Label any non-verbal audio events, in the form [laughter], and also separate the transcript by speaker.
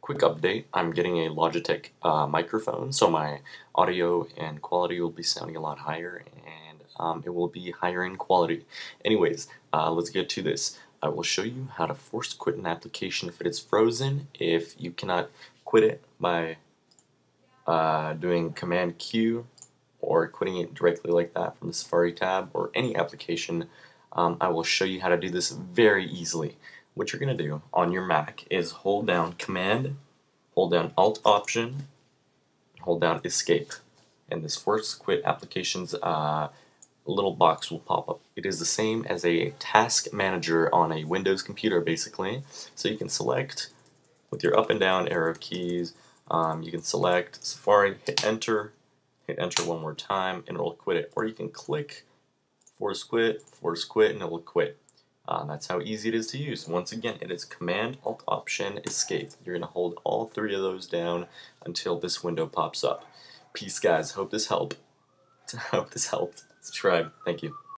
Speaker 1: quick update. I'm getting a Logitech uh, microphone, so my audio and quality will be sounding a lot higher, and um, it will be higher in quality. Anyways, uh, let's get to this. I will show you how to force quit an application if it is frozen, if you cannot quit it by uh, doing Command Q or quitting it directly like that from the Safari tab or any application. Um, I will show you how to do this very easily what you're going to do on your Mac is hold down Command, hold down Alt Option, hold down Escape. And this Force Quit Applications uh, little box will pop up. It is the same as a task manager on a Windows computer, basically. So you can select with your up and down arrow keys. Um, you can select Safari, hit Enter, hit Enter one more time, and it will quit it. Or you can click Force Quit, Force Quit, and it will quit. Uh, that's how easy it is to use. Once again, it is Command, Alt, Option, Escape. You're going to hold all three of those down until this window pops up. Peace, guys. Hope this helped. [laughs] Hope this helped. Subscribe. Thank you.